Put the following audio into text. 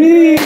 three.